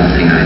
something I